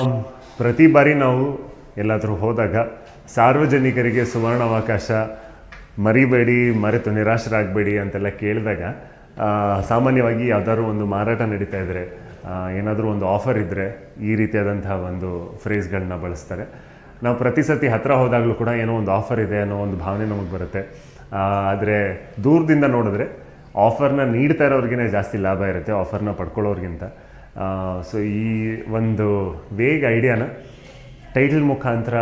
Am, ಪ್ರತಿ ಬಾರಿ ನಾವು ಎಲ್ಲಾದರೂ ಹೋದಾಗ ಸಾರ್ವಜನಿಕರಿಗೆ ಸುವರ್ಣಾವಕಾಶ ಮರಿಬೇಡಿ ಮರೆತು ನಿರಾಶರಾಗಬೇಡಿ ಅಂತೆಲ್ಲ ಕೇಳಿದಾಗ ಸಾಮಾನ್ಯವಾಗಿ ಯಾವ್ದಾದ್ರು ಒಂದು ಮಾರಾಟ ನಡೀತಾ ಇದ್ದರೆ ಏನಾದರೂ ಒಂದು ಆಫರ್ ಇದ್ದರೆ ಈ ರೀತಿಯಾದಂತಹ ಒಂದು ಫ್ರೇಸ್ಗಳನ್ನ ಬಳಸ್ತಾರೆ. ನಾವು ಪ್ರತಿ ಸತಿ ಹತ್ತಿರ ಹೋದಾಗಲೂ ಕೂಡ ಏನೋ ಒಂದು ಆಫರ್ ಇದೆ ಅನ್ನೋ ಒಂದು ಭಾವನೆ ನಮಗೆ ಬರುತ್ತೆ. ಆದರೆ ದೂರದಿಂದ ನೋಡಿದ್ರೆ ಆಫರ್ನ ನೀಡ್ತಾ ಇರೋರಿಗೇ ಜಾಸ್ತಿ ಲಾಭ ಇರುತ್ತೆ ಆಫರ್ನ ಪಡ್ಕೊಳ್ಳೋರ್ಗಿಂತ. ಸೊ ಈ ಒಂದು ವೇಗ ಐಡಿಯಾನ ಟೈಟಲ್ ಮುಖಾಂತರ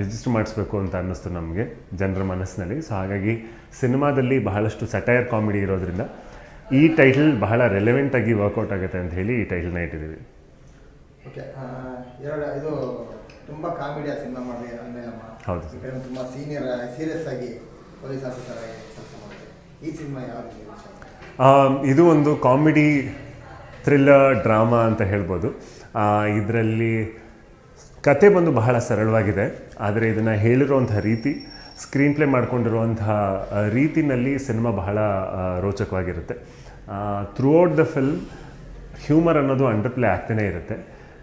ರಿಜಿಸ್ಟರ್ ಮಾಡಿಸ್ಬೇಕು ಅಂತ ಅನ್ನಿಸ್ತು ನಮಗೆ ಜನರ ಮನಸ್ಸಿನಲ್ಲಿ. ಸೊ ಹಾಗಾಗಿ ಸಿನಿಮಾದಲ್ಲಿ ಬಹಳಷ್ಟು ಸಟೈರ್ ಕಾಮಿಡಿ ಇರೋದ್ರಿಂದ ಈ ಟೈಟಲ್ ಬಹಳ ರೆಲೆವೆಂಟ್ ಆಗಿ ವರ್ಕೌಟ್ ಆಗುತ್ತೆ ಅಂತ ಹೇಳಿ ಈ ಟೈಟಲ್ನ ಇಟ್ಟಿದ್ದೀವಿ. ಓಕೆ ಎರಡು ಇದು ತುಂಬ ಕಾಮಿಡಿಯ ಸಿನಿಮಾ ಮಾಡಿ ಹೌದು. ತುಂಬ ಸೀನಿಯರ್ ಸೀರಿಯಸ್ ಆಗಿ ಪೊಲೀಸ್ ಆಫೀಸರ್ ಆಗಿ ಕೆಲಸ ಮಾಡ್ತೀವಿ ಈ ಸಿನಿಮಾ ಯಾವ ಇದು? ಒಂದು ಕಾಮಿಡಿ ಥ್ರಿಲ್ಲರ್, ಡ್ರಾಮಾ ಅಂತ ಹೇಳ್ಬೋದು. ಇದರಲ್ಲಿ ಕತೆ ಬಂದು ಬಹಳ ಸರಳವಾಗಿದೆ. ಆದರೆ ಇದನ್ನು ಹೇಳಿರುವಂಥ ರೀತಿ ಸ್ಕ್ರೀನ್ ಪ್ಲೇ ಮಾಡ್ಕೊಂಡಿರುವಂತಹ ರೀತಿನಲ್ಲಿ ಸಿನಿಮಾ ಬಹಳ ರೋಚಕವಾಗಿರುತ್ತೆ. Throughout the film humour ಅನ್ನೋದು ಅಂಡರ್ ಪ್ಲೇ ಆಗ್ತಾನೆ ಇರುತ್ತೆ.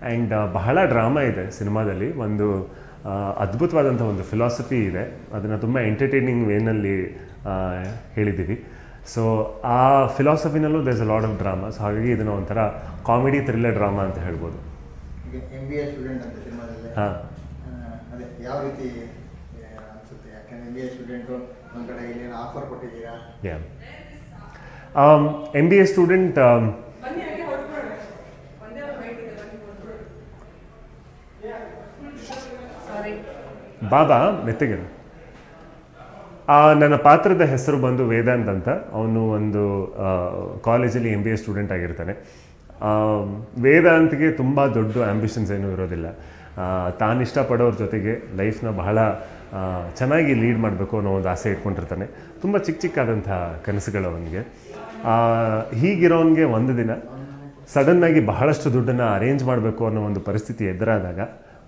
ಆ್ಯಂಡ್ ಬಹಳ ಡ್ರಾಮಾ ಇದೆ ಸಿನಿಮಾದಲ್ಲಿ. ಒಂದು ಅದ್ಭುತವಾದಂಥ ಒಂದು ಫಿಲಾಸಫಿ ಇದೆ. ಅದನ್ನು ತುಂಬ ಎಂಟರ್ಟೈನಿಂಗ್ ವೇನಲ್ಲಿ ಹೇಳಿದ್ದೀವಿ. ಸೊ ಆ ಫಿಲಾಸಫಿನಲ್ಲೂ there's a lot of drama so ಹಾಗಾಗಿ ಇದನ್ನು ಒಂಥರ ಕಾಮಿಡಿ ಥ್ರಿಲ್ಲರ್ ಡ್ರಾಮಾ ಅಂತ ಹೇಳ್ಬೋದು. ಈಗ ಎಂ ಬಿ ಎ ಸ್ಟೂಡೆಂಟ್ ಅಂತ ಸಿನಿಮಾದಲ್ಲಿ ಹಾಂ. ಅದೇ ಯಾವ ರೀತಿ ಆ, ಅನ್ಸುತ್ತೆ? ಯಾಕಂದ್ರೆ ಎಂ ಬಿ ಎ ಸ್ಟೂಡೆಂಟು ಒಂದು ಕಡೆ ಇಲ್ಲಿ ಆಫರ್ ಕೊಟ್ಟಿದ್ದೀರಾ? Yeah M B A student ಬಾಬಾ ಮೆತ್ತಗಿರು. ನನ್ನ ಪಾತ್ರದ ಹೆಸರು ಬಂದು ವೇದಾಂತ್ ಅಂತ. ಅವನು ಒಂದು ಕಾಲೇಜಲ್ಲಿ ಎಂ ಬಿ ಎ ಸ್ಟೂಡೆಂಟ್ ಆಗಿರ್ತಾನೆ. ಆ, ವೇದಾಂತ್ಗೆ ತುಂಬ ದೊಡ್ಡ ಆ್ಯಂಬಿಷನ್ಸ್ ಏನೂ ಇರೋದಿಲ್ಲ. ಆ, ತಾನು ಇಷ್ಟಪಡೋರ ಜೊತೆಗೆ ಲೈಫ್ನ ಬಹಳ ಚೆನ್ನಾಗಿ ಲೀಡ್ ಮಾಡಬೇಕು ಅನ್ನೋ ಒಂದು ಆಸೆ ಇಟ್ಕೊಂಡಿರ್ತಾನೆ. ತುಂಬ ಚಿಕ್ಕ ಚಿಕ್ಕಾದಂಥ ಕನಸುಗಳು ಅವನಿಗೆ. ಹೀಗಿರೋನಿಗೆ ಒಂದು ದಿನ ಸಡನ್ನಾಗಿ ಬಹಳಷ್ಟು ದುಡ್ಡನ್ನು ಅರೇಂಜ್ ಮಾಡಬೇಕು ಅನ್ನೋ ಒಂದು ಪರಿಸ್ಥಿತಿ ಎದುರಾದಾಗ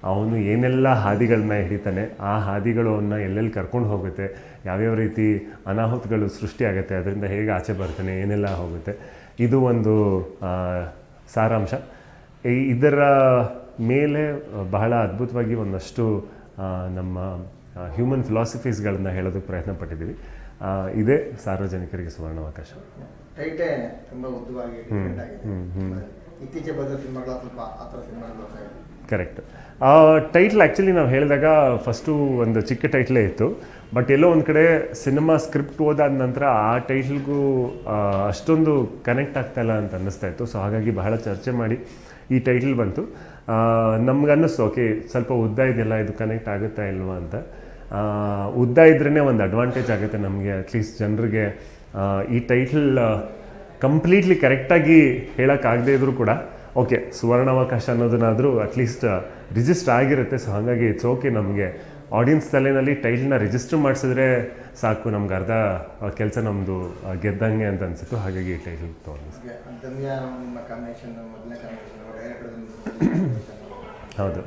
ಅವನು ಏನೆಲ್ಲ ಹಾದಿಗಳನ್ನ ಹಿಡಿತಾನೆ ಆ ಹಾದಿಗಳು ಅವನ್ನ ಎಲ್ಲೆಲ್ಲಿ ಕರ್ಕೊಂಡು ಹೋಗುತ್ತೆ ಯಾವ್ಯಾವ ರೀತಿ ಅನಾಹುತಗಳು ಸೃಷ್ಟಿಯಾಗುತ್ತೆ ಅದರಿಂದ ಹೇಗೆ ಆಚೆ ಬರ್ತಾನೆ ಏನೆಲ್ಲ ಹೋಗುತ್ತೆ ಇದು ಒಂದು ಸಾರಾಂಶ. ಈ- ಇದರ ಮೇಲೆ ಬಹಳ ಅದ್ಭುತವಾಗಿ ಒಂದಷ್ಟು ನಮ್ಮ ಹ್ಯೂಮನ್ ಫಿಲಾಸಫೀಸ್ಗಳನ್ನ ಹೇಳೋದಕ್ಕೆ ಪ್ರಯತ್ನ ಪಟ್ಟಿದ್ದೀವಿ. ಇದೇ ಸಾರ್ವಜನಿಕರಿಗೆ ಸುವರ್ಣಾವಕಾಶ. ಟೈಟೇ ತುಂಬ ಉದ್ದವಾಗಿ ಬಂದ ಸಿನಿಮಾಗಳು ಸ್ವಲ್ಪ ಆ ಥರ ಸಿನಿಮಾಗಳು ಬರ್ತಾ ಆ ಕರೆಕ್ಟ್ ಟೈಟ್ಲ್ ಆ್ಯಕ್ಚುಲಿ ನಾವು ಹೇಳಿದಾಗ ಫಸ್ಟು ಒಂದು ಚಿಕ್ಕ ಟೈಟ್ಲೇ ಇತ್ತು. ಬಟ್ ಎಲ್ಲೋ ಒಂದು ಕಡೆ ಸಿನಿಮಾ ಸ್ಕ್ರಿಪ್ಟ್ ಓದಾದ ನಂತರ ಆ ಟೈಟ್ಲ್ಗೂ ಅಷ್ಟೊಂದು ಕನೆಕ್ಟ್ ಆಗ್ತಾಯಿಲ್ಲ ಅಂತ ಅನ್ನಿಸ್ತಾ ಇತ್ತು. ಸೊ ಹಾಗಾಗಿ ಬಹಳ ಚರ್ಚೆ ಮಾಡಿ ಈ ಟೈಟ್ಲ್ ಬಂತು. ನಮ್ಗೆ ಅನ್ನಿಸ್ತು, ಓಕೆ, ಸ್ವಲ್ಪ ಉದ್ದ ಇದೆಯಲ್ಲ, ಇದು ಕನೆಕ್ಟ್ ಆಗುತ್ತಾ ಇಲ್ವಾ? ಅಂತ. ಉದ್ದ ಇದ್ರೇ ಒಂದು ಅಡ್ವಾಂಟೇಜ್ ಆಗುತ್ತೆ ನಮಗೆ. ಅಟ್ಲೀಸ್ಟ್ ಜನರಿಗೆ ಈ ಟೈಟ್ಲ್ ಕಂಪ್ಲೀಟ್ಲಿ ಕರೆಕ್ಟಾಗಿ ಹೇಳೋಕ್ಕಾಗದೇ ಇದ್ರೂ ಕೂಡ ಓಕೆ ಸುವರ್ಣಾವಕಾಶ ಅನ್ನೋದನ್ನಾದರೂ ಅಟ್ಲೀಸ್ಟ್ ರಿಜಿಸ್ಟರ್ ಆಗಿರುತ್ತೆ. ಸೊ ಹಾಗಾಗಿ ಇಟ್ಸ್ ಓಕೆ ನಮಗೆ. ಆಡಿಯನ್ಸ್ ತಲೆನಲ್ಲಿ ಟೈಲ್ನ ರಿಜಿಸ್ಟರ್ ಮಾಡಿಸಿದ್ರೆ ಸಾಕು. ನಮ್ಗೆ ಅರ್ಧ ಕೆಲಸ ನಮ್ಮದು ಗೆದ್ದಂಗೆ ಅಂತ ಅನಿಸುತ್ತೋ. ಹಾಗಾಗಿ ಈ ಟೈಟ್ಲ್ ತೊಗೊಂಡು. ಹೌದು.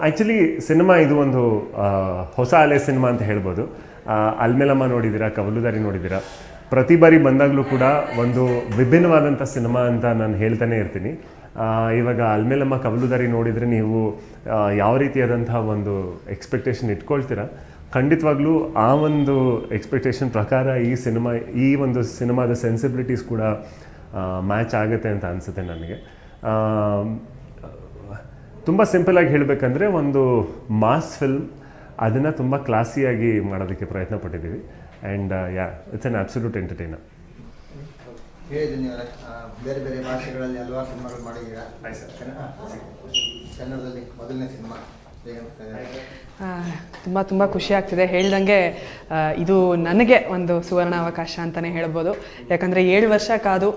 ಆ್ಯಕ್ಚುಲಿ ಸಿನಿಮಾ ಇದು ಒಂದು ಹೊಸ ಅಲೆ ಸಿನಿಮಾ ಅಂತ ಹೇಳ್ಬೋದು. ಅಲ್ಮೆಲಮ್ಮ ಅಲ್ಮೇಲಮ್ಮ ನೋಡಿದ್ದೀರಾ ಕವಲುದಾರಿ ನೋಡಿದ್ದೀರಾ? ಪ್ರತಿ ಬಾರಿ ಬಂದಾಗಲೂ ಕೂಡ ಒಂದು ವಿಭಿನ್ನವಾದಂಥ ಸಿನಿಮಾ ಅಂತ ನಾನು ಹೇಳ್ತಾನೆ ಇರ್ತೀನಿ. ಇವಾಗ ಅಲ್ಮೇಲಮ್ಮ ಕವಲುದಾರಿ ನೋಡಿದರೆ ನೀವು ಯಾವ ರೀತಿಯಾದಂಥ ಒಂದು ಎಕ್ಸ್ಪೆಕ್ಟೇಷನ್ ಇಟ್ಕೊಳ್ತೀರಾ? ಖಂಡಿತವಾಗ್ಲೂ ಆ ಒಂದು ಎಕ್ಸ್ಪೆಕ್ಟೇಷನ್ ಪ್ರಕಾರ ಈ ಸಿನಿಮಾ, ಈ ಒಂದು ಸಿನಿಮಾದ ಸೆನ್ಸಿಬಿಲಿಟೀಸ್ ಕೂಡ ಮ್ಯಾಚ್ ಆಗುತ್ತೆ ಅಂತ ಅನಿಸುತ್ತೆ ನನಗೆ. ತುಂಬ ಸಿಂಪಲಾಗಿ ಹೇಳಬೇಕಂದ್ರೆ ಒಂದು ಮಾಸ್ ಫಿಲ್ಮ್ ಅದನ್ನು ತುಂಬ ಕ್ಲಾಸಿಯಾಗಿ ಮಾಡೋದಕ್ಕೆ ಪ್ರಯತ್ನ ಪಟ್ಟಿದ್ದೀವಿ. And yeah it's an absolute entertainer ಹೇಳಿದ್ದೀನಿ ಬೇರೆ ಬೇರೆ ಭಾಷೆಗಳಲ್ಲಿ ಹಲವಾರು ಸಿನಿಮಾಗಳು ಮಾಡಿದ್ದೀರಾ? ಕನ್ನಡದಲ್ಲಿ ಮೊದಲನೇ ಸಿನಿಮಾ ಹೇಗೆ ಅನಿಸ್ತಾ ಇದೆ ತುಂಬ ತುಂಬ ಖುಷಿ ಆಗ್ತಿದೆ. ಹೇಳ್ದಂಗೆ ಇದು ನನಗೆ ಒಂದು ಸುವರ್ಣ ಅವಕಾಶ ಅಂತಲೇ ಹೇಳ್ಬೋದು. ಯಾಕಂದರೆ ಏಳು ವರ್ಷ ಕಾದು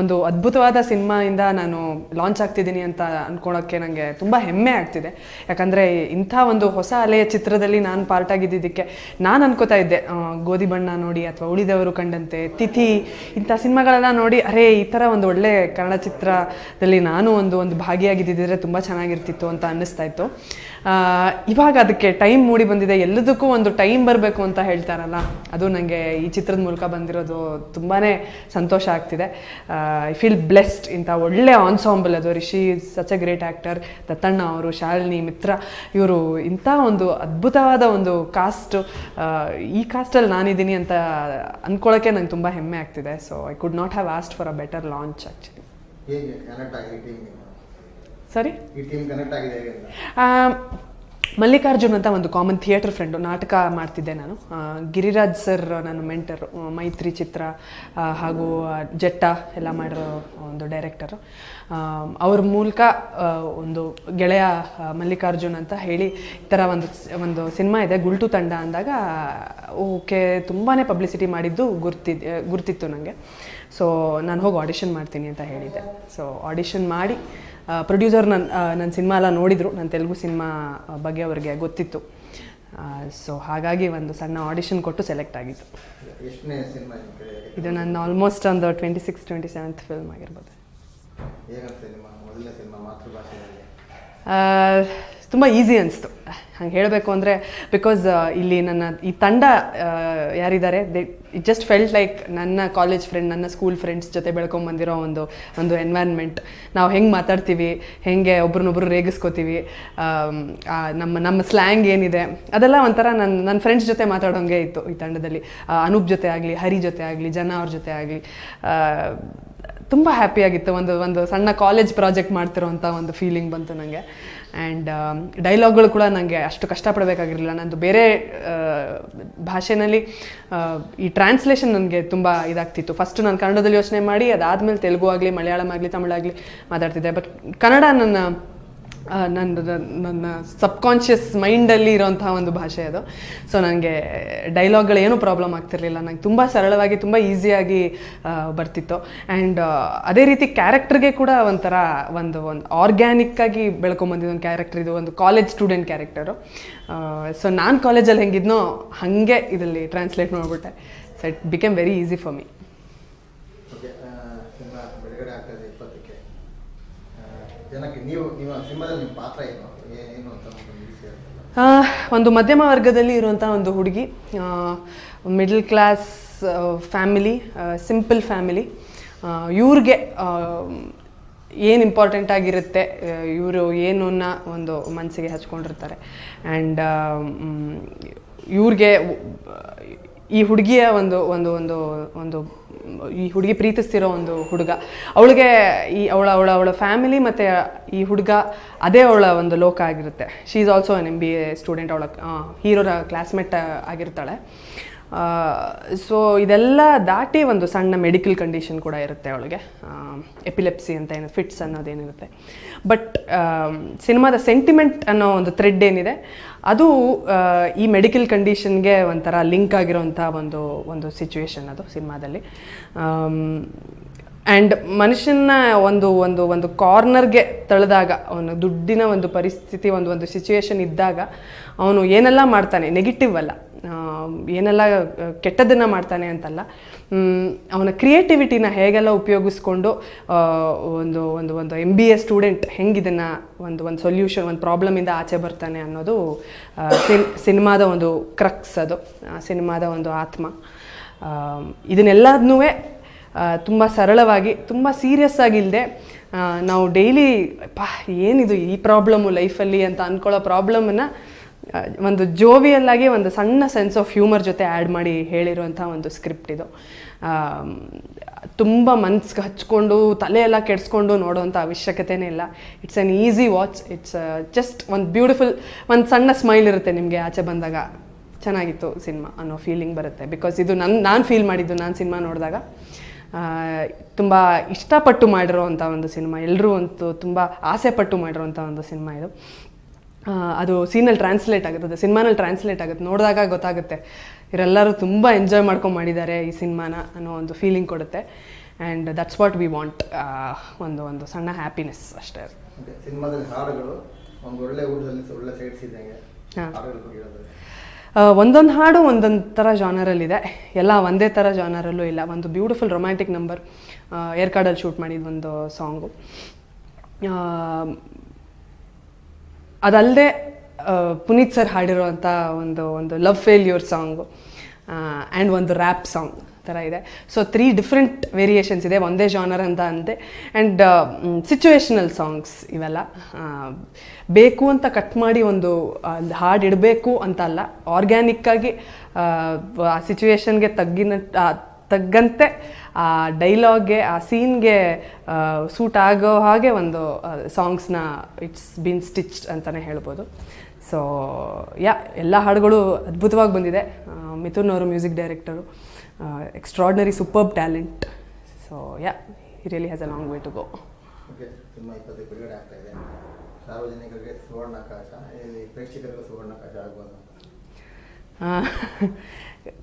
ಒಂದು ಅದ್ಭುತವಾದ ಸಿನಿಮಾಯಿಂದ ನಾನು ಲಾಂಚ್ ಆಗ್ತಿದ್ದೀನಿ ಅಂತ ಅಂದ್ಕೊಳ್ಳೋಕ್ಕೆ ನನಗೆ ತುಂಬ ಹೆಮ್ಮೆ ಆಗ್ತಿದೆ. ಯಾಕಂದರೆ ಇಂಥ ಒಂದು ಹೊಸ ಅಲೆಯ ಚಿತ್ರದಲ್ಲಿ ನಾನು ಪಾರ್ಟ್ ಆಗಿದ್ದಿದ್ದಕ್ಕೆ ನಾನು ಅನ್ಕೋತಾ ಇದ್ದೆ ಗೋಧಿ ಬಣ್ಣ ನೋಡಿ ಅಥವಾ ಉಳಿದವರು ಕಂಡಂತೆ, ತಿಥಿ, ಇಂಥ ಸಿನಿಮಾಗಳೆಲ್ಲ ನೋಡಿ, ಅರೇ, ಈ ಥರ ಒಂದು ಒಳ್ಳೆ ಕನ್ನಡ ಚಿತ್ರದಲ್ಲಿ ನಾನು ಒಂದು ಒಂದು ಭಾಗಿಯಾಗಿದ್ದಿದ್ರೆ ತುಂಬ ಚೆನ್ನಾಗಿರ್ತಿತ್ತು ಅಂತ ಅನ್ನಿಸ್ತಾ ಇತ್ತು. ಇವಾಗ ಅದಕ್ಕೆ ಟೈಮ್ ಮೂಡಿ ಬಂದಿದೆ ಎಲ್ಲದಕ್ಕೂ ಒಂದು ಟೈಮ್ ಬರಬೇಕು ಅಂತ ಹೇಳ್ತಾರಲ್ಲ ಅದು ನನಗೆ ಈ ಚಿತ್ರದ ಮೂಲಕ ಬಂದಿರೋದು ತುಂಬಾ ಸಂತೋಷ ಆಗ್ತಿದೆ. ಐ ಫೀಲ್ ಬ್ಲೆಸ್ಡ್ ಇಂಥ ಒಳ್ಳೆ ಆನ್ಸಾಂಬಲ್ ಅದು. Rishi such a great actor Dattanna ಅವರು ಶಾಲಿನಿ ಮಿತ್ರ ಇವರು ಇಂಥ ಒಂದು ಅದ್ಭುತವಾದ ಒಂದು ಕಾಸ್ಟ್ ಈ ಕಾಸ್ಟಲ್ಲಿ ನಾನಿದ್ದೀನಿ ಅಂತ ಅಂದ್ಕೊಳ್ಳೋಕ್ಕೆ ನಂಗೆ ತುಂಬ ಹೆಮ್ಮೆ ಆಗ್ತಿದೆ. So I could not have asked for a better launch actually ಸರಿ ಮಲ್ಲಿಕಾರ್ಜುನ್ ಅಂತ ಒಂದು ಕಾಮನ್ ಥಿಯೇಟರ್ ಫ್ರೆಂಡು ನಾಟಕ ಮಾಡ್ತಿದ್ದೆ ನಾನು. ಗಿರಿರಾಜ್ ಸರ್, ನನ್ನ ಮೆಂಟರು ಮೈತ್ರಿ ಚಿತ್ರ ಹಾಗೂ ಜಟ್ಟ ಎಲ್ಲ ಮಾಡಿರೋ ಒಂದು ಡೈರೆಕ್ಟರು ಅವ್ರ ಮೂಲಕ ಒಂದು ಗೆಳೆಯ ಮಲ್ಲಿಕಾರ್ಜುನ್ ಅಂತ ಹೇಳಿ ಈ ಥರ ಒಂದು ಒಂದು ಸಿನಿಮಾ ಇದೆ, ಗುಲ್ಟು ತಂಡ ಅಂದಾಗ, ಓಕೆ ತುಂಬಾ ಪಬ್ಲಿಸಿಟಿ ಮಾಡಿದ್ದು ಗುರ್ತಿದ್ ಗುರ್ತಿತ್ತು ನನಗೆ ಸೊ ನಾನು ಹೋಗಿ ಆಡಿಷನ್ ಮಾಡ್ತೀನಿ ಅಂತ ಹೇಳಿದ್ದೆ. ಸೊ ಆಡಿಷನ್ ಮಾಡಿ ಪ್ರೊಡ್ಯೂಸರ್ ನನ್ನ ನನ್ನ ಸಿನಿಮಾ ಎಲ್ಲ ನೋಡಿದರು. ನನ್ನ ತೆಲುಗು ಸಿನಿಮಾ ಬಗ್ಗೆ ಅವರಿಗೆ ಗೊತ್ತಿತ್ತು. ಸೊ ಹಾಗಾಗಿ ಒಂದು ಸಣ್ಣ ಆಡಿಷನ್ ಕೊಟ್ಟು ಸೆಲೆಕ್ಟ್ ಆಗಿತ್ತು ಇದು ನನ್ನ ಆಲ್ಮೋಸ್ಟ್ ಒಂದು twenty six twenty seventh film ಆಗಿರ್ಬೋದು ತುಂಬ ಈಸಿ ಅನಿಸ್ತು. ಹಂಗೆ ಹೇಳಬೇಕು ಅಂದರೆ ಬಿಕಾಸ್ ಇಲ್ಲಿ ನನ್ನ ಈ ತಂಡ ಆ, ಯಾರಿದ್ದಾರೆ they it just felt like ನನ್ನ ಕಾಲೇಜ್ ಫ್ರೆಂಡ್ ನನ್ನ ಸ್ಕೂಲ್ ಫ್ರೆಂಡ್ಸ್ ಜೊತೆ ಬೆಳ್ಕೊಂಬಂದಿರೋ ಒಂದು ಒಂದು ಎನ್ವೈರ್ನ್ಮೆಂಟ್ ನಾವು ಹೆಂಗೆ ಮಾತಾಡ್ತೀವಿ ಹೆಂಗೆ ಒಬ್ರನ್ನೊಬ್ರು ರೇಗಿಸ್ಕೋತೀವಿ ನಮ್ಮ ನಮ್ಮ ಸ್ಲ್ಯಾಂಗ್ ಏನಿದೆ ಅದೆಲ್ಲ ಒಂಥರ ನನ್ನ ನನ್ನ ಫ್ರೆಂಡ್ಸ್ ಜೊತೆ ಮಾತಾಡೋಂಗೆ ಇತ್ತು ಈ ತಂಡದಲ್ಲಿ. ಅನೂಪ್ ಜೊತೆ ಆಗಲಿ ಹರಿ ಜೊತೆ ಆಗಲಿ ಜನ ಅವ್ರ ಜೊತೆ ಆಗಲಿ ತುಂಬ ಹ್ಯಾಪಿಯಾಗಿತ್ತು ಒಂದು ಒಂದು ಸಣ್ಣ ಕಾಲೇಜ್ ಪ್ರಾಜೆಕ್ಟ್ ಮಾಡ್ತಿರೋಂಥ ಒಂದು ಫೀಲಿಂಗ್ ಬಂತು ನನಗೆ ಆ್ಯಂಡ್ ಡೈಲಾಗ್ಗಳು ಕೂಡ ನನಗೆ ಅಷ್ಟು ಕಷ್ಟಪಡಬೇಕಾಗಿರಲಿಲ್ಲ. ನಂದು ಬೇರೆ ಭಾಷೆನಲ್ಲಿ ಈ ಟ್ರಾನ್ಸ್ಲೇಷನ್ ನನಗೆ ತುಂಬ ಇದಾಗ್ತಿತ್ತು. ಫಸ್ಟ್ ನಾನು ಕನ್ನಡದಲ್ಲಿ ಯೋಚನೆ ಮಾಡಿ, ಅದಾದಮೇಲೆ ತೆಲುಗು ಆಗಲಿ, ಮಲಯಾಳಂ ಆಗಲಿ ತಮಿಳಾಗಲಿ ಮಾತಾಡ್ತಿದ್ದೆ. ಬಟ್ ಕನ್ನಡ ನನ್ನ ನನ್ನ ನನ್ನ ಸಬ್ಕಾನ್ಷಿಯಸ್ ಮೈಂಡಲ್ಲಿ ಇರೋಂತಹ ಒಂದು ಭಾಷೆ ಅದು. ಸೊ ನನಗೆ ಡೈಲಾಗ್ಗಳು ಏನೂ ಪ್ರಾಬ್ಲಮ್ ಆಗ್ತಿರ್ಲಿಲ್ಲ. ನಂಗೆ ತುಂಬ ಸರಳವಾಗಿ, ತುಂಬ ಈಸಿಯಾಗಿ ಬರ್ತಿತ್ತು. ಆ್ಯಂಡ್ ಅದೇ ರೀತಿ ಕ್ಯಾರೆಕ್ಟರ್ಗೆ ಕೂಡ ಒಂಥರ ಒಂದು ಒಂದು ಆರ್ಗ್ಯಾನಿಕ್ಕಾಗಿ ಬೆಳ್ಕೊಂಬಂದಿದ್ದು ಒಂದು ಕ್ಯಾರೆಕ್ಟರ್ ಇದು, ಒಂದು ಕಾಲೇಜ್ ಸ್ಟೂಡೆಂಟ್ ಕ್ಯಾರೆಕ್ಟರು ಸೊ ನಾನು ಕಾಲೇಜಲ್ಲಿ ಹೆಂಗಿದ್ನೋ ಹಾಗೆ ಇದರಲ್ಲಿ ಟ್ರಾನ್ಸ್ಲೇಟ್ ಮಾಡಿಬಿಟ್ಟೆ. So it become very easy for me okay cinema ಬಿಡುಗಡೆ ಆಗ್ತದೆ ಇಪ್ಪತ್ತಕ್ಕೆ ಆ, ಒಂದು ಮಧ್ಯಮ ವರ್ಗದಲ್ಲಿ ಇರುವಂಥ ಒಂದು ಹುಡುಗಿ middle class family simple family ಇವ್ರಿಗೆ ಏನು ಇಂಪಾರ್ಟೆಂಟ್ ಆಗಿರುತ್ತೆ ಇವರು ಏನು ಒಂದು ಮನಸ್ಸಿಗೆ ಹಚ್ಕೊಂಡಿರ್ತಾರೆ. ಆ್ಯಂಡ್ ಇವ್ರಿಗೆ ಈ ಹುಡುಗಿಯ ಒಂದು ಒಂದು ಒಂದು ಒಂದು ಈ ಹುಡುಗಿ ಪ್ರೀತಿಸ್ತಿರೋ ಒಂದು ಹುಡುಗ. ಅವಳಿಗೆ ಈ ಅವಳ ಅವಳ ಅವಳ ಫ್ಯಾಮಿಲಿ ಮತ್ತು ಈ ಹುಡುಗ ಅದೇ ಅವಳ ಒಂದು ಲೋಕ ಆಗಿರುತ್ತೆ. She is also an M B A student ಅವಳ ಹೀರೋರ ಕ್ಲಾಸ್ಮೇಟ್ ಆಗಿರ್ತಾಳೆ. ಸೊ ಇದೆಲ್ಲ ದಾಟಿ ಒಂದು ಸಣ್ಣ ಮೆಡಿಕಲ್ ಕಂಡೀಷನ್ ಕೂಡ ಇರುತ್ತೆ ಅವಳಿಗೆ. ಎಪಿಲೆಪ್ಸಿ ಅಂತ ಏನು ಫಿಟ್ಸ್ ಅನ್ನೋದೇನಿರುತ್ತೆ. ಬಟ್ ಸಿನಿಮಾದ ಸೆಂಟಿಮೆಂಟ್ ಅನ್ನೋ ಒಂದು ಥ್ರೆಡ್ ಏನಿದೆ, ಅದು ಈ ಮೆಡಿಕಲ್ ಕಂಡೀಷನ್ಗೆ ಒಂಥರ ಲಿಂಕ್ ಆಗಿರೋಂಥ ಒಂದು ಒಂದು ಸಿಚುವೇಶನ್ ಅದು ಸಿನಿಮಾದಲ್ಲಿ ಆ್ಯಂಡ್ ಮನುಷ್ಯನ ಒಂದು ಒಂದು ಒಂದು ಕಾರ್ನರ್ಗೆ ತಳೆದಾಗ, ಅವನು ದುಡ್ಡಿನ ಒಂದು ಪರಿಸ್ಥಿತಿ, ಒಂದು ಒಂದು ಸಿಚುವೇಶನ್ ಇದ್ದಾಗ, ಅವನು ಏನೆಲ್ಲ ಮಾಡ್ತಾನೆ? ನೆಗೆಟಿವ್ ಅಲ್ಲ. ಏನೆಲ್ಲ ಕೆಟ್ಟದನ್ನು ಮಾಡ್ತಾನೆ ಅಂತಲ್ಲ ಅವನ ಕ್ರಿಯೇಟಿವಿಟಿನ ಹೇಗೆಲ್ಲ ಉಪಯೋಗಿಸ್ಕೊಂಡು ಒಂದು ಒಂದು ಒಂದು ಎಂ ಬಿ ಎ ಸ್ಟೂಡೆಂಟ್ ಹೆಂಗಿದನ್ನು ಒಂದು ಒಂದು ಸೊಲ್ಯೂಷನ್ ಒಂದು ಪ್ರಾಬ್ಲಮಿಂದ ಆಚೆ ಬರ್ತಾನೆ ಅನ್ನೋದು ಸಿನ್, ಸಿನಿಮಾದ ಒಂದು ಕ್ರಕ್ಸ್ ಅದು ಸಿನಿಮಾದ ಒಂದು ಆತ್ಮ. ಇದನ್ನೆಲ್ಲದನ್ನೂ ತುಂಬ ಸರಳವಾಗಿ, ತುಂಬ ಸೀರಿಯಸ್ ಆಗಿಲ್ಲದೆ ನಾವು ಡೈಲಿ ಪಾ, ಏನಿದು ಈ ಪ್ರಾಬ್ಲಮ್ಮು ಲೈಫಲ್ಲಿ ಅಂತ ಅಂದ್ಕೊಳ್ಳೋ ಪ್ರಾಬ್ಲಮನ್ನು ಒಂದು ಜೋವಿಯಲ್ಲಾಗಿ ಒಂದು ಸಣ್ಣ ಸೆನ್ಸ್ ಆಫ್ ಹ್ಯೂಮರ್ ಜೊತೆ ಆ್ಯಡ್ ಮಾಡಿ ಹೇಳಿರುವಂಥ ಒಂದು ಸ್ಕ್ರಿಪ್ಟ್ ಇದು. ತುಂಬ ಮನ್ಸಿಗೆ ಹಚ್ಕೊಂಡು ತಲೆ ಎಲ್ಲ ಕೆಡಿಸ್ಕೊಂಡು ನೋಡೋವಂಥ ಅವಶ್ಯಕತೆನೇ ಇಲ್ಲ. It's an easy watch it's just ಒಂದು ಬ್ಯೂಟಿಫುಲ್ ಒಂದು ಸಣ್ಣ ಸ್ಮೈಲ್ ಇರುತ್ತೆ ನಿಮಗೆ ಆಚೆ ಬಂದಾಗ. ಚೆನ್ನಾಗಿತ್ತು ಸಿನಿಮಾ ಅನ್ನೋ ಫೀಲಿಂಗ್ ಬರುತ್ತೆ. ಬಿಕಾಸ್ ಇದು ನನ್ನ ನಾನು ಫೀಲ್ ಮಾಡಿದ್ದು, ನಾನು ಸಿನಿಮಾ ನೋಡಿದಾಗ. ತುಂಬ ಇಷ್ಟಪಟ್ಟು ಮಾಡಿರೋವಂಥ ಒಂದು ಸಿನಿಮಾ. ಎಲ್ಲರೂ ಅಂತೂ ತುಂಬ ಆಸೆ ಪಟ್ಟು ಮಾಡಿರೋವಂಥ ಒಂದು ಸಿನಿಮಾ ಇದು. ಅದು ಸೀನಲ್ಲಿ ಟ್ರಾನ್ಸ್ಲೇಟ್ ಆಗುತ್ತೆ ಅದು ಸಿನಿಮಾನಲ್ಲಿ ಟ್ರಾನ್ಸ್ಲೇಟ್ ಆಗುತ್ತೆ ನೋಡಿದಾಗ ಗೊತ್ತಾಗುತ್ತೆ. ಇವರೆಲ್ಲರೂ ತುಂಬ ಎಂಜಾಯ್ ಮಾಡ್ಕೊಂಡು ಮಾಡಿದ್ದಾರೆ ಈ ಸಿನಿಮಾನ ಅನ್ನೋ ಒಂದು ಫೀಲಿಂಗ್ ಕೊಡುತ್ತೆ. And that's what we want ಒಂದು ಒಂದು ಸಣ್ಣ ಹ್ಯಾಪಿನೆಸ್ ಅಷ್ಟೇ ಸಿನಿಮಾದಲ್ಲಿ ಹಾಡುಗಳು ಒಂದು ಒಳ್ಳೆ ಊಟದಲ್ಲಿ ಒಳ್ಳೆ ಸೈಡ್ಸ್ ಇದ್ದಂಗೆ ಒಂದೊಂದು ಹಾಡು ಒಂದೊಂದು ಥರ ಜಾನರಲ್ಲಿದೆ ಎಲ್ಲ ಒಂದೇ ಥರ ಜಾನರಲ್ಲೂ ಇಲ್ಲ. ಒಂದು ಬ್ಯೂಟಿಫುಲ್ ರೊಮ್ಯಾಂಟಿಕ್ ನಂಬರ್ ಏರ್ಕಾಡಲ್ಲಿ ಶೂಟ್ ಮಾಡಿದ ಒಂದು ಸಾಂಗು ಅದಲ್ಲದೆ ಪುನೀತ್ ಸರ್ ಹಾಡಿರುವಂಥ ಒಂದು ಒಂದು ಲವ್ ಫೇಲ್ಯೂರ್ ಸಾಂಗು ಆ್ಯಂಡ್ ಒಂದು ರ್ಯಾಪ್ ಸಾಂಗ್ ಥರ ಇದೆ. ಸೊ ತ್ರೀ ಡಿಫ್ರೆಂಟ್ ವೇರಿಯೇಷನ್ಸ್ ಇದೆ, ಒಂದೇ ಜಾನರ್ ಅಂತ ಅಂದೆ. ಆ್ಯಂಡ್ ಸಿಚುವೇಶನಲ್ ಸಾಂಗ್ಸ್ ಇವೆಲ್ಲ. ಬೇಕು ಅಂತ ಕಟ್ ಮಾಡಿ ಒಂದು ಹಾಡು ಇಡಬೇಕು ಅಂತ ಅಲ್ಲ ಆರ್ಗ್ಯಾನಿಕ್ಕಾಗಿ ಆ ಸಿಚುವೇಶನ್ಗೆ ತಗ್ಗಿನ ತಗ್ಗಂತೆ ಆ ಡೈಲಾಗ್ಗೆ ಆ ಸೀನ್ಗೆ ಸೂಟ್ ಆಗೋ ಹಾಗೆ ಒಂದು ಸಾಂಗ್ಸ್ನ ಇಟ್ಸ್ ಬೀನ್ ಸ್ಟಿಚ್ಡ್ ಅಂತಲೇ ಹೇಳ್ಬೋದು. ಸೊ ಯಾ ಎಲ್ಲ ಹಾಡುಗಳು ಅದ್ಭುತವಾಗಿ ಬಂದಿದೆ. ಮಿಥುನ್ ಅವರು music director. Extraordinary superb talent so yeah he really has a long way to go ಸಾರ್ವಜನಿಕರಿಗೆ ಸುವರ್ಣಕಾಶ ಪ್ರೇಕ್ಷಕರಿಗೆ ಸುವರ್ಣಾವಕಾಶ ಆಗ್ಬೋದು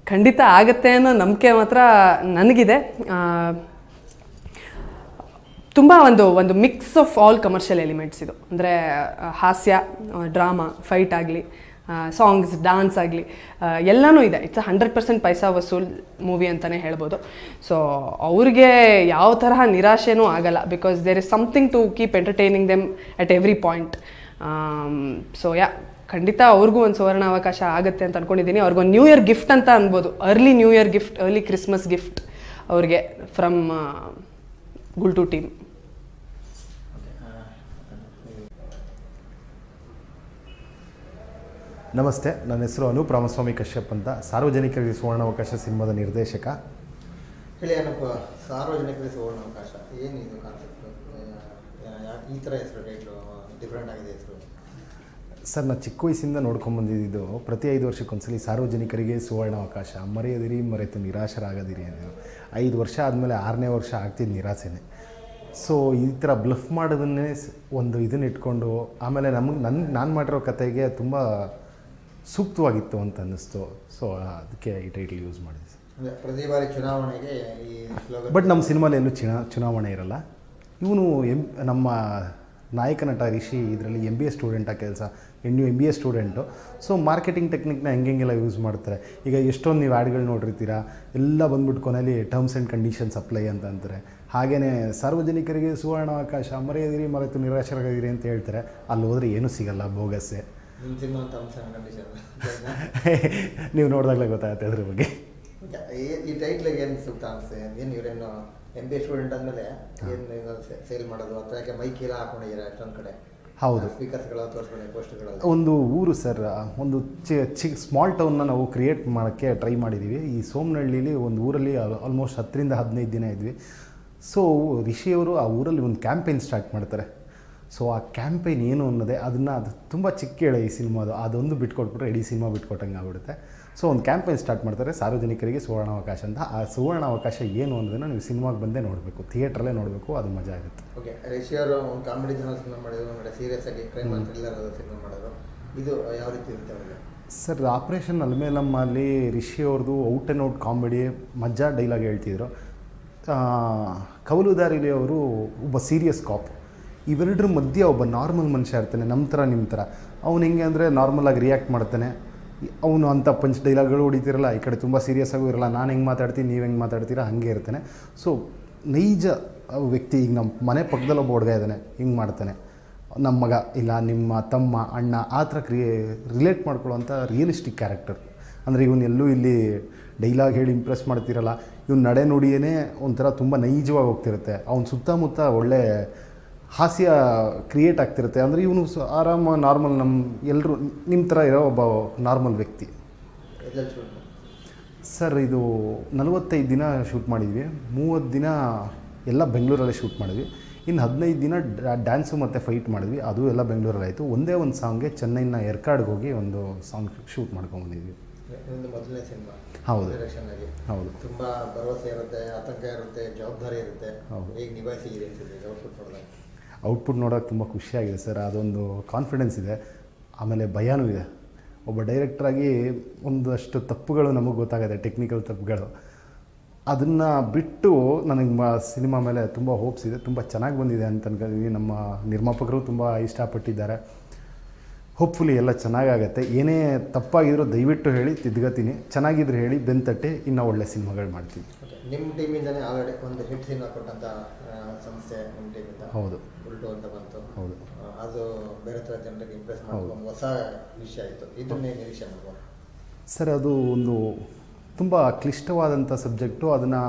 ಖಂಡಿತ ಆಗತ್ತೆ ಅನ್ನೋ ನಂಬಿಕೆ ಮಾತ್ರ ನನಗಿದೆ. ತುಂಬ ಒಂದು ಒಂದು mix of all commercial elements ಇದು. ಅಂದರೆ ಹಾಸ್ಯ ಡ್ರಾಮಾ ಫೈಟ್ ಆಗಲಿ ಸಾಂಗ್ಸ್ ಡಾನ್ಸ್ ಆಗಲಿ ಎಲ್ಲನೂ ಇದೆ. It's hundred percent paisa vasool movie ಅಂತಲೇ ಹೇಳ್ಬೋದು. ಸೊ ಅವ್ರಿಗೆ ಯಾವ ತರಹ ನಿರಾಶೆನೂ ಆಗಲ್ಲ because there is something to keep entertaining them at every point so yeah ಖಂಡಿತ ಅವ್ರಿಗೂ ಒಂದು ಸುವರ್ಣ ಅವಕಾಶ ಆಗುತ್ತೆ ಅಂತ ಅನ್ಕೊಂಡಿದ್ದೀನಿ ಅವ್ರಿಗೊಂದು ನ್ಯೂ ಇಯರ್ ಗಿಫ್ಟ್ ಅಂತ ಅನ್ಬೋದು. Early new year gift early Christmas gift ಅವ್ರಿಗೆ ಫ್ರಮ್ ಗುಲ್ಟು ಟೀಮ್ ನಮಸ್ತೆ. ನನ್ನ ಹೆಸರು ಅನೂಪ್ ರಾಮಸ್ವಾಮಿ ಕಶ್ಯಪ್ ಅಂತ. ಸಾರ್ವಜನಿಕರಿಗೆ ಸುವರ್ಣಾವಕಾಶ ಸಿನಿಮಾದ ನಿರ್ದೇಶಕ. ಹೇಳಿ ಏನಪ್ಪ ಸಾರ್ವಜನಿಕರಿಗೆ ಸುವರ್ಣಾವಕಾಶ ಏನಿದು ಕಾನ್ಸೆಪ್ಟ್ ಈ ಥರ ಹೆಸರು ಟೈಟ್ಲು ಡಿಫ್ರೆಂಟ್ ಆಗಿದೆ ಹೆಸರು. ಸರ್ ನಾನು ಚಿಕ್ಕ ವಯಸ್ಸಿಂದ ನೋಡ್ಕೊಂಬಂದಿದ್ದು ಪ್ರತಿ ಐದು ವರ್ಷಕ್ಕೊಂದ್ಸಲಿ ಸಾರ್ವಜನಿಕರಿಗೆ ಸುವರ್ಣಾವಕಾಶ ಮರೆಯದಿರಿ ಮರೆತು ನಿರಾಶರಾಗದಿರಿ ಅನ್ನೋದು ಐದು ವರ್ಷ ಆದಮೇಲೆ ಆರನೇ ವರ್ಷ ಆಗ್ತಿದ್ದು ನಿರಾಸೆನೆ. ಸೊ ಈ ಥರ ಬ್ಲಫ್ ಮಾಡೋದನ್ನೇ ಒಂದು ಇದನ್ನ ಇಟ್ಕೊಂಡು ಆಮೇಲೆ ನಮಗೆ ನನ್ನ ನಾನು ಮಾಡಿರೋ ಕತೆಗೆ ತುಂಬ ಸೂಕ್ತವಾಗಿತ್ತು ಅಂತ ಅನ್ನಿಸ್ತು. ಸೊ ಅದಕ್ಕೆ ಈ ಟೈಟಲ್ ಯೂಸ್ ಮಾಡಿದೆ. ಸರ್ ಪ್ರತಿ ಬಾರಿ ಚುನಾವಣೆಗೆ ಬಟ್ ನಮ್ಮ ಸಿನಿಮಾಲಿ ಏನು ಚುನಾ ಚುನಾವಣೆ ಇರಲ್ಲ. ಇವನು ಎಂ ನಮ್ಮ ನಾಯಕ ನಟ ರಿಷಿ ಇದರಲ್ಲಿ ಎಂ ಬಿ ಎ ಸ್ಟೂಡೆಂಟ ಕೆಲಸ. ಇನ್ನು M B A student so marketing ಟೆಕ್ನಿಕ್ನ ಹೆಂಗೆಲ್ಲ ಯೂಸ್ ಮಾಡ್ತಾರೆ? ಈಗ ಎಷ್ಟೊಂದು ನೀವು ಆ್ಯಡ್ಗಳು ನೋಡಿರ್ತೀರಾ? ಎಲ್ಲ ಬಂದ್ಬಿಟ್ಟು ಕೊನೆಯಲ್ಲಿ ಟರ್ಮ್ಸ್ ಆ್ಯಂಡ್ ಕಂಡೀಷನ್ಸ್ ಅಪ್ಲೈ ಅಂತ ಅಂತಾರೆ. ಹಾಗೆಯೇ ಸಾರ್ವಜನಿಕರಿಗೆ ಸುವರ್ಣ ಅವಕಾಶ ಮರೆಯದಿರಿ ಮರೆತು ನಿರಾಶರಾಗಿರಿ ಅಂತ ಹೇಳ್ತಾರೆ. ಅಲ್ಲಿ ಹೋದರೆ ಏನೂ ಸಿಗಲ್ಲ ಬೋಗಸ್ಸೆ. ನೀವು ನೋಡಿದಾಗಲೇ ಗೊತ್ತಾಗುತ್ತೆ ಅದ್ರ ಬಗ್ಗೆ. ಈ ಟೈಟ್ಲಿಗೆ ಏನು ಸೂಕ್ತ ಅನಿಸುತ್ತೆ? ಏನು ಇವರೇನು ಎಂ ಬಿ ಎ ಸ್ಟೂಡೆಂಟ್ ಅಂದಮೇಲೆ ಏನು ಸೇಲ್ ಮಾಡೋದು? ಅಥವಾ ಯಾಕೆ ಮೈಕ್ ಎಲ್ಲ ಹಾಕೊಂಡಿದ್ದೀರಾ ಅಷ್ಟೊಂದು ಕಡೆ? ಹೌದು. ಒಂದು ಊರು ಸರ್ ಒಂದು ಚಿ ಚಿ ಸ್ಮಾಲ್ ಟೌನ್ನ ನಾವು ಕ್ರಿಯೇಟ್ ಮಾಡೋಕ್ಕೆ ಟ್ರೈ ಮಾಡಿದ್ದೀವಿ ಈ ಸೋಮನಹಳ್ಳಿಲಿ ಒಂದು ಊರಲ್ಲಿ ಆಲ್ಮೋಸ್ಟ್ ಹತ್ತರಿಂದ ಹದಿನೈದು ದಿನ ಇದ್ವಿ. ಸೊ ರಿಷಿಯವರು ಆ ಊರಲ್ಲಿ ಒಂದು ಕ್ಯಾಂಪೇನ್ ಸ್ಟಾರ್ಟ್ ಮಾಡ್ತಾರೆ. ಸೊ ಆ ಕ್ಯಾಂಪೇನ್ ಏನು ಅನ್ನೋದೇ ಅದನ್ನು ಅದು ತುಂಬ ಚಿಕ್ಕ ಹೇಳ ಈ ಸಿನಿಮಾದು ಅದೊಂದು ಬಿಟ್ಕೊಟ್ಬಿಟ್ರೆ ಇಡೀ ಸಿನಿಮಾ ಬಿಟ್ಕೊಟ್ಟಂಗೆ ಆಗ್ಬಿಡುತ್ತೆ. ಸೊ ಒಂದು ಕ್ಯಾಂಪೇನ್ ಸ್ಟಾರ್ಟ್ ಮಾಡ್ತಾರೆ ಸಾರ್ವಜನಿಕರಿಗೆ ಸುವರ್ಣಾವಕಾಶ ಅಂತ. ಆ ಸುವರ್ಣಾವಕಾಶ ಏನು ಅನ್ನೋದನ್ನು ನೀವು ಸಿನಿಮಾಗೆ ಬಂದೇ ನೋಡಬೇಕು. ಥಿಯೇಟ್ರಲ್ಲೇ ನೋಡಬೇಕು. ಅದು ಮಜಾ ಆಗುತ್ತೆ. ಓಕೆ ರಿಷಿ ಒಂದು ಕಾಮಿಡಿ ಜನ ಸಿನಿಮಾ ಮಾಡಿದ್ರು ಕಡೆ ಸೀರಿಯಸ್ ಆಗಿ ಕ್ರೈಮ್ ಅಂತ ಥ್ರಿಲ್ಲರ್ ಸಿನಿಮಾ ಮಾಡೋದು ಇದು ಯಾವ ರೀತಿ ಇರುತ್ತೆ ಅವರಿಗೆ? ಸರ್ ಆಪ್ರೇಷನ್ ಅಲ್ಮೇಲಮ್ಮಲ್ಲಿ ರಿಷಿ ಅವ್ರದ್ದು ಔಟ್ ಆ್ಯಂಡ್ ಔಟ್ ಕಾಮಿಡಿ ಮಜಾ ಡೈಲಾಗ್ ಹೇಳ್ತಿದ್ರು. ಕವಲುದಾರಿಲಿ ಅವರು ಒಬ್ಬ ಸೀರಿಯಸ್ ಕಾಪ್ ಇವೆರಡರ ಮಧ್ಯೆ ಒಬ್ಬ ನಾರ್ಮಲ್ ಮನುಷ್ಯ ಇರ್ತಾನೆ ನಮ್ಮ ಥರ ನಿಮ್ಮ ಥರ. ಅವ್ನು ಹೆಂಗೆ ಅಂದರೆ ನಾರ್ಮಲಾಗಿ ರಿಯಾಕ್ಟ್ ಮಾಡ್ತಾನೆ. ಅವನು ಅಂಥ ಪಂಚ್ ಡೈಲಾಗ್ಗಳು ಹೊಡಿತಿರಲ್ಲ, ಈ ಕಡೆ ತುಂಬ ಸೀರಿಯಸ್ ಆಗೂ ಇರಲ್ಲ, ನಾನು ಹೆಂಗೆ ಮಾತಾಡ್ತೀನಿ, ನೀವು ಹೆಂಗೆ ಮಾತಾಡ್ತೀರಾ, ಹಾಗೆ ಇರ್ತಾನೆ. ಸೊ ನೈಜ ವ್ಯಕ್ತಿ, ಈಗ ನಮ್ಮ ಮನೆ ಪಕ್ಕದಲ್ಲಿ ಒಬ್ಬ ಹುಡುಗ ಇದ್ದಾನೆ, ಹಿಂಗೆ ಮಾಡ್ತಾನೆ. ನಮ್ಮ ಮಗ, ಇಲ್ಲ, ನಿಮ್ಮ ತಮ್ಮ, ಅಣ್ಣ, ಆ ಥರ ಕ್ರಿಯೇ ರಿಲೇಟ್ ಮಾಡ್ಕೊಳ್ಳೋವಂಥ ರಿಯಲಿಸ್ಟಿಕ್ ಕ್ಯಾರೆಕ್ಟರ್ ಅಂದರೆ ಎಲ್ಲೂ ಇಲ್ಲಿ ಡೈಲಾಗ್ ಹೇಳಿ ಇಂಪ್ರೆಸ್ ಮಾಡ್ತಿರಲ್ಲ. ಇವ್ನು ನಡೆ ನುಡಿಯೇ ಒಂಥರ ತುಂಬ ನೈಜವಾಗಿ ಹೋಗ್ತಿರುತ್ತೆ. ಅವ್ನ ಸುತ್ತಮುತ್ತ ಒಳ್ಳೆ ಹಾಸ್ಯ ಕ್ರಿಯೇಟ್ ಆಗ್ತಿರುತ್ತೆ. ಅಂದರೆ ಇವನು ಆರಾಮ ನಾರ್ಮಲ್ ನಮ್ಮ ಎಲ್ಲರೂ ನಿಮ್ಮ ಥರ ಇರೋ ಒಬ್ಬ ನಾರ್ಮಲ್ ವ್ಯಕ್ತಿ. ಸರ್ ಇದು ನಲವತ್ತೈದು ದಿನ ಶೂಟ್ ಮಾಡಿದ್ವಿ. ಮೂವತ್ತು ದಿನ ಎಲ್ಲ ಬೆಂಗಳೂರಲ್ಲೇ ಶೂಟ್ ಮಾಡಿದ್ವಿ. ಇನ್ನು ಹದಿನೈದು ದಿನ ಡ್ಯಾನ್ಸು ಮತ್ತು ಫೈಟ್ ಮಾಡಿದ್ವಿ. ಅದು ಎಲ್ಲ ಬೆಂಗಳೂರಲ್ಲಿ ಆಯಿತು. ಒಂದೇ ಒಂದು ಸಾಂಗ್ಗೆ ಚೆನ್ನೈನ ಎರ್ಕಾಡ್ಗೆ ಹೋಗಿ ಒಂದು ಸಾಂಗ್ ಶೂಟ್ ಮಾಡ್ಕೊಂಬಂದಿದ್ವಿ ಒಂದು ಮೊದಲನೇ ಸಿನಿಮಾ. ಹೌದು. ಹೌದು. ತುಂಬ ಭರವಸೆ ಇರುತ್ತೆ ಆತಂಕ ಇರುತ್ತೆ ಜವಾಬ್ದಾರಿ ಇರುತ್ತೆ. ಹೌದು. ಹೇಗೆ ನಿಭಾಯಿಸಿದ್ದೀರಿ ಅಂತಿದೆ ಔಟ್ಪುಟ್ ನೋಡೋಕೆ ತುಂಬ ಖುಷಿಯಾಗಿದೆ ಸರ್ ಅದೊಂದು ಕಾನ್ಫಿಡೆನ್ಸ್ ಇದೆ. ಆಮೇಲೆ ಭಯನೂ ಇದೆ. ಒಬ್ಬ ಡೈರೆಕ್ಟ್ರಾಗಿ ಒಂದಷ್ಟು ತಪ್ಪುಗಳು ನಮಗೆ ಗೊತ್ತಾಗುತ್ತೆ ಟೆಕ್ನಿಕಲ್ ತಪ್ಪುಗಳು. ಅದನ್ನು ಬಿಟ್ಟು ನನಗೆ ಮ ಸಿನಿಮಾ ಮೇಲೆ ತುಂಬ ಹೋಪ್ಸ್ ಇದೆ, ತುಂಬ ಚೆನ್ನಾಗಿ ಬಂದಿದೆ ಅಂತ ಅನ್ಕೊಂಡಿದ್ದೀನಿ ನಮ್ಮ ನಿರ್ಮಾಪಕರು ತುಂಬ ಇಷ್ಟಪಟ್ಟಿದ್ದಾರೆ. ಹೋಪ್ಫುಲಿ ಎಲ್ಲ ಚೆನ್ನಾಗಾಗತ್ತೆ. ಏನೇ ತಪ್ಪಾಗಿದ್ರೂ ದಯವಿಟ್ಟು ಹೇಳಿ ತಿದ್ಗತೀನಿ. ಚೆನ್ನಾಗಿದ್ರೆ ಹೇಳಿ ಬೆಂತಟ್ಟೆ ಇನ್ನೂ ಒಳ್ಳೆ ಸಿನಿಮಾಗಳು ಮಾಡ್ತೀವಿ. ನಿಮ್ಮ ಟೀಮಿಂದನೇ ಆಲ್ರೆಡಿ ಒಂದು ಹಿಟ್ ಸಿನಿಮಾ ಕೊಟ್ಟಂಥ ಸಂಸ್ಥೆ ನಿಮ್ಮ ಟೀಮಿಂದ? ಹೌದು. ಉಲ್ಟು ಅಂತ ಬಂತು. ಹೌದು. ಅದು ಬೇರೆ ಥರ ಜನರಿಗೆ ಇಂಪ್ರೆಸ್ ಒಂದು ಹೊಸ ವಿಷಯ ಆಯಿತು. ಇದನ್ನೇ ನಿರೀಕ್ಷೆ ಮಾಡ್ಬೋದು. ಸರ್ ಅದು ಒಂದು ತುಂಬ ಕ್ಲಿಷ್ಟವಾದಂಥ ಸಬ್ಜೆಕ್ಟು ಅದನ್ನು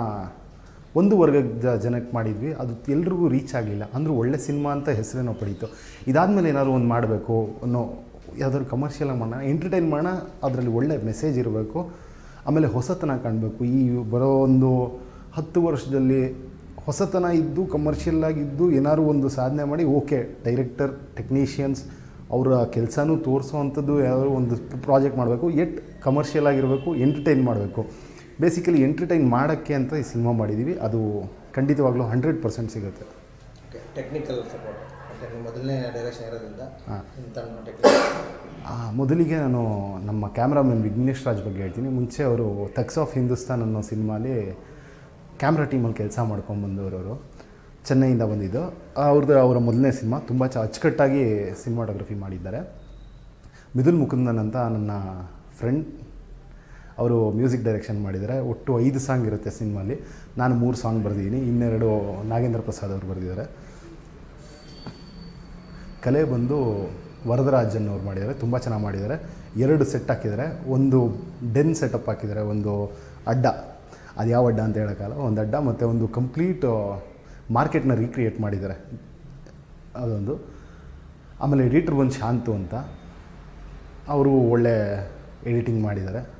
ಒಂದು ವರ್ಗದ ಜನಕ್ಕೆ ಮಾಡಿದ್ವಿ, ಅದು ಎಲ್ರಿಗೂ ರೀಚ್ ಆಗಲಿಲ್ಲ ಅಂದರೂ ಒಳ್ಳೆ ಸಿನಿಮಾ ಅಂತ ಹೆಸರೇನೋ ಪಡೀತು. ಇದಾದಮೇಲೆ ಏನಾದ್ರು ಒಂದು ಮಾಡಬೇಕು ಅನ್ನೋ ಯಾವ್ದಾದ್ರು ಕಮರ್ಷಿಯಲ್ ಮಾಡೋಣ ಎಂಟರ್ಟೈನ್ ಮಾಡೋಣ, ಅದರಲ್ಲಿ ಒಳ್ಳೆ ಮೆಸೇಜ್ ಇರಬೇಕು. ಆಮೇಲೆ ಹೊಸತನ ಕಾಣಬೇಕು. ಈ ಬರೋ ಒಂದು ಹತ್ತು ವರ್ಷದಲ್ಲಿ ಹೊಸತನ ಇದ್ದು ಕಮರ್ಷಿಯಲ್ ಆಗಿದ್ದು, ಏನಾದ್ರು ಒಂದು ಸಾಧನೆ ಮಾಡಿ, ಓಕೆ ಡೈರೆಕ್ಟರ್ ಟೆಕ್ನಿಷಿಯನ್ಸ್ ಅವರ ಕೆಲಸನೂ ತೋರಿಸೋವಂಥದ್ದು ಯಾವ್ದಾದ್ರು ಒಂದು ಪ್ರಾಜೆಕ್ಟ್ ಮಾಡಬೇಕು. ಎಟ್ ಕಮರ್ಷಿಯಲ್ ಆಗಿರಬೇಕು ಎಂಟರ್ಟೈನ್ ಮಾಡಬೇಕು. ಬೇಸಿಕಲಿ ಎಂಟರ್ಟೈನ್ ಮಾಡೋಕ್ಕೆ ಅಂತ ಈ ಸಿನಿಮಾ ಮಾಡಿದ್ದೀವಿ ಅದು ಖಂಡಿತವಾಗ್ಲೂ ಹಂಡ್ರೆಡ್ ಪರ್ಸೆಂಟ್ ಸಿಗುತ್ತೆ. ಟೆಕ್ನಿಕಲ್ ಸಪೋರ್ಟ್ ಮೊದಲನೇ ಡೈರೆಕ್ಷನ್ ಇರೋದ್ರಿಂದ ಮೊದಲಿಗೆ ನಾನು ನಮ್ಮ ಕ್ಯಾಮ್ರಾಮನ್ ವಿಘ್ನೇಶ್ ರಾಜ್ ಬಗ್ಗೆ ಹೇಳ್ತೀನಿ. ಮುಂಚೆ ಅವರು ತಕ್ಸ್ ಆಫ್ ಹಿಂದೂಸ್ತಾನ್ ಅನ್ನೋ ಸಿನಿಮಾಲಿ ಕ್ಯಾಮ್ರಾ ಟೀಮಲ್ಲಿ ಕೆಲಸ ಅವರು. ಚೆನ್ನೈಯಿಂದ ಬಂದಿದ್ದು. ಅವ್ರದ್ದು ಅವರ ಮೊದಲನೇ ಸಿನಿಮಾ ತುಂಬ ಚ ಅಚ್ಚುಕಟ್ಟಾಗಿ ಸಿನಿಮಾಟೋಗ್ರಫಿ ಮಾಡಿದ್ದಾರೆ. ಮಿದುಲ್ ಮುಕುಂದನ್ ಅಂತ ನನ್ನ ಫ್ರೆಂಡ್ ಅವರು ಮ್ಯೂಸಿಕ್ ಡೈರೆಕ್ಷನ್ ಮಾಡಿದ್ದಾರೆ. ಒಟ್ಟು ಐದು ಸಾಂಗ್ ಇರುತ್ತೆ ಸಿನಿಮಾಲಿ. ನಾನು ಮೂರು ಸಾಂಗ್ ಬರೆದಿದ್ದೀನಿ. ಇನ್ನೆರಡು ನಾಗೇಂದ್ರ ಪ್ರಸಾದ್ ಅವರು ಬರೆದಿದ್ದಾರೆ. ಕಲೆ ಬಂದು ವರದರಾಜನ್ ಅವ್ರು ಮಾಡಿದ್ದಾರೆ. ತುಂಬ ಚೆನ್ನಾಗಿ ಮಾಡಿದ್ದಾರೆ. ಎರಡು ಸೆಟ್ ಹಾಕಿದ್ದಾರೆ. ಒಂದು ಡೆನ್ ಸೆಟಪ್ ಹಾಕಿದ್ದಾರೆ. ಒಂದು ಅಡ್ಡ. ಅದು ಯಾವ ಅಡ್ಡ ಅಂತ ಹೇಳೋಕ್ಕಲ್ಲ ಒಂದು ಅಡ್ಡ ಮತ್ತು ಒಂದು ಕಂಪ್ಲೀಟ್ ಮಾರ್ಕೆಟ್ನ ರೀಕ್ರಿಯೇಟ್ ಮಾಡಿದ್ದಾರೆ. ಅದೊಂದು. ಆಮೇಲೆ ಎಡಿಟ್ರ್ ಬಂದು ಶಾಂತು ಅಂತ. ಅವರು ಒಳ್ಳೆ ಎಡಿಟಿಂಗ್ ಮಾಡಿದ್ದಾರೆ.